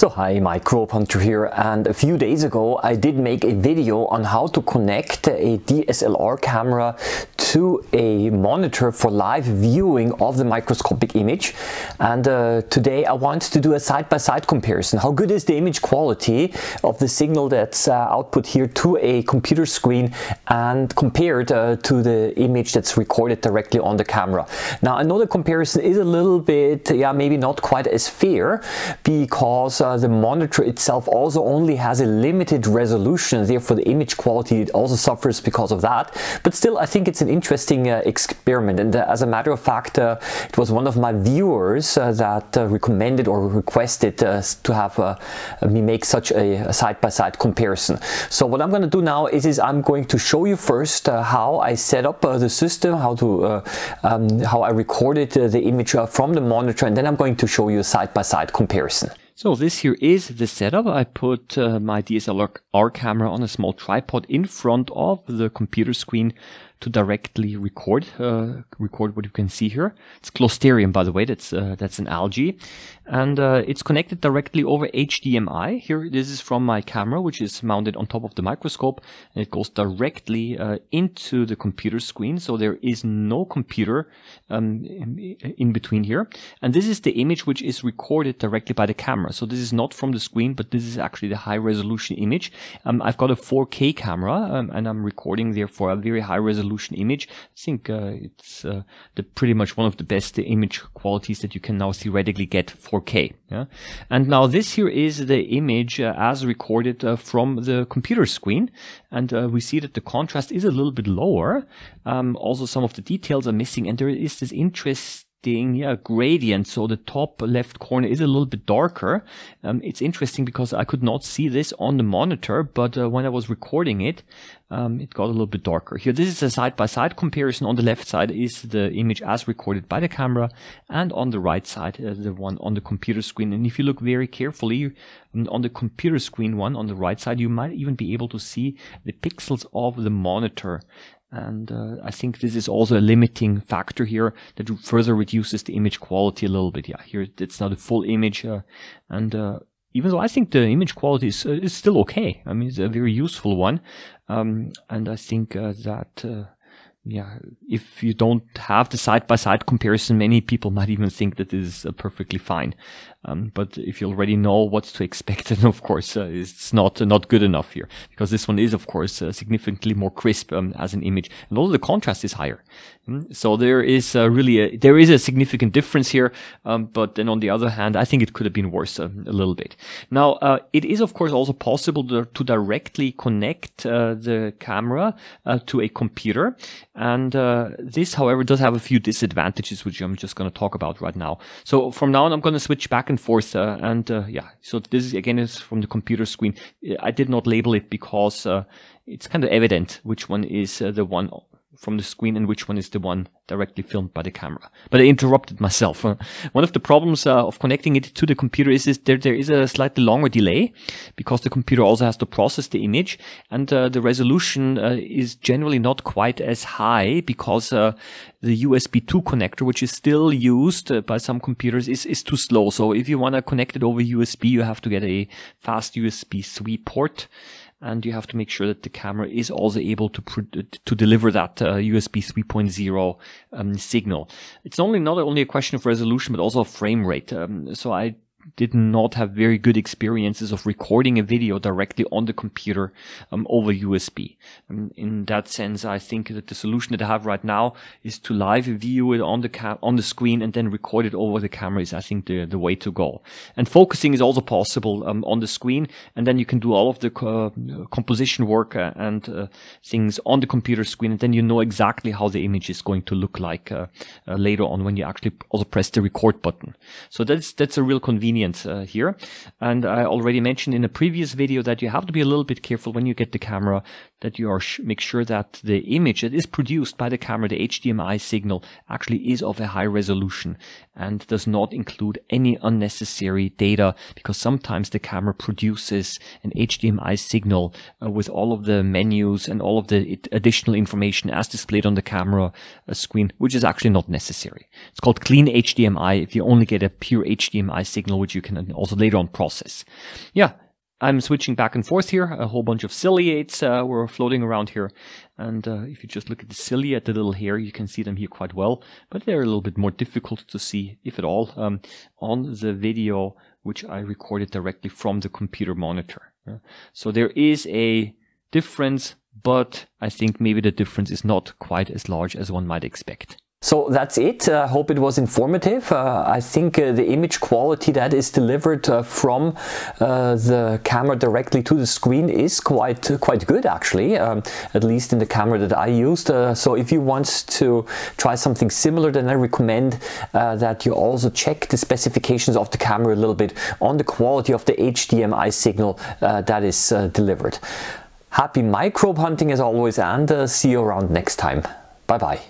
So hi, Microbehunter here and a few days ago I did make a video on how to connect a DSLR camera to a monitor for live viewing of the microscopic image and uh, today I want to do a side-by-side -side comparison. How good is the image quality of the signal that's uh, output here to a computer screen and compared uh, to the image that's recorded directly on the camera. Now I know the comparison is a little bit, yeah, maybe not quite as fair because uh, the monitor itself also only has a limited resolution, therefore the image quality also suffers because of that. But still, I think it's an interesting uh, experiment. And uh, as a matter of fact, uh, it was one of my viewers uh, that recommended or requested to have me make such a side-by-side -side comparison. So what I'm going to do now is, is I'm going to show you first how I set up the system, how to um, how I recorded the image from the monitor, and then I'm going to show you a side-by-side -side comparison. So this here is the setup. I put uh, my DSLR camera on a small tripod in front of the computer screen to directly record uh, record what you can see here. It's Closterium, by the way. That's uh, that's an algae, and uh, it's connected directly over HDMI. Here, this is from my camera, which is mounted on top of the microscope, and it goes directly uh, into the computer screen. So there is no computer um, in, in between here, and this is the image which is recorded directly by the camera. So this is not from the screen, but this is actually the high resolution image. Um, I've got a 4K camera, um, and I'm recording therefore a very high resolution resolution image. I think uh, it's uh, the pretty much one of the best image qualities that you can now theoretically get 4K. Yeah? And now this here is the image uh, as recorded uh, from the computer screen. And uh, we see that the contrast is a little bit lower. Um, also some of the details are missing and there is this interest yeah, gradient. So the top left corner is a little bit darker. Um, it's interesting because I could not see this on the monitor, but uh, when I was recording it, um, it got a little bit darker. Here, this is a side-by-side -side comparison. On the left side is the image as recorded by the camera, and on the right side, uh, the one on the computer screen. And if you look very carefully um, on the computer screen one on the right side, you might even be able to see the pixels of the monitor. And uh, I think this is also a limiting factor here that further reduces the image quality a little bit. Yeah, here it's not a full image. Uh, and uh, even though I think the image quality is, uh, is still okay. I mean, it's a very useful one. Um, and I think uh, that uh, yeah, if you don't have the side by side comparison, many people might even think that this is perfectly fine. Um, but if you already know what to expect, then of course uh, it's not uh, not good enough here because this one is of course uh, significantly more crisp um, as an image, and also the contrast is higher. Mm? So there is uh, really a, there is a significant difference here. Um, but then on the other hand, I think it could have been worse uh, a little bit. Now it is of course also possible to, to directly connect the camera to a computer, and this, however, does have a few disadvantages, which I'm just going to talk about right now. So from now on, I'm going to switch back and forth. Uh, and uh, yeah, so this is again is from the computer screen. I did not label it because uh, it's kind of evident which one is the one from the screen and which one is the one directly filmed by the camera. But I interrupted myself. One of the problems uh, of connecting it to the computer is, is there, there is a slightly longer delay because the computer also has to process the image and uh, the resolution uh, is generally not quite as high because uh, the USB 2 connector, which is still used uh, by some computers, is, is too slow. So if you want to connect it over USB, you have to get a fast USB 3 port and you have to make sure that the camera is also able to to deliver that uh, USB 3.0 um, signal. It's only not only a question of resolution, but also of frame rate. Um, so I did not have very good experiences of recording a video directly on the computer um, over USB. Um, in that sense, I think that the solution that I have right now is to live view it on the on the screen and then record it over the camera is, I think, the, the way to go. And focusing is also possible um, on the screen, and then you can do all of the uh, composition work uh, and uh, things on the computer screen, and then you know exactly how the image is going to look like uh, uh, later on when you actually also press the record button. So that's that's a real convenience convenient uh, here. And I already mentioned in a previous video that you have to be a little bit careful when you get the camera that you are make sure that the image that is produced by the camera, the HDMI signal, actually is of a high resolution and does not include any unnecessary data because sometimes the camera produces an HDMI signal uh, with all of the menus and all of the additional information as displayed on the camera uh, screen, which is actually not necessary. It's called clean HDMI if you only get a pure HDMI signal, which you can also later on process. Yeah, I'm switching back and forth here. A whole bunch of ciliates uh, were floating around here. And uh, if you just look at the cilia, the little hair, you can see them here quite well. But they're a little bit more difficult to see, if at all, um, on the video which I recorded directly from the computer monitor. so there is a difference, but I think maybe the difference is not quite as large as one might expect. So that's it. I uh, hope it was informative. Uh, I think uh, the image quality that is delivered uh, from uh, the camera directly to the screen is quite quite good actually, um, at least in the camera that I used. Uh, so if you want to try something similar, then I recommend that you also check the specifications of the camera a little bit on the quality of the HDMI signal that is delivered. Happy microbe hunting as always and see you around next time. Bye bye.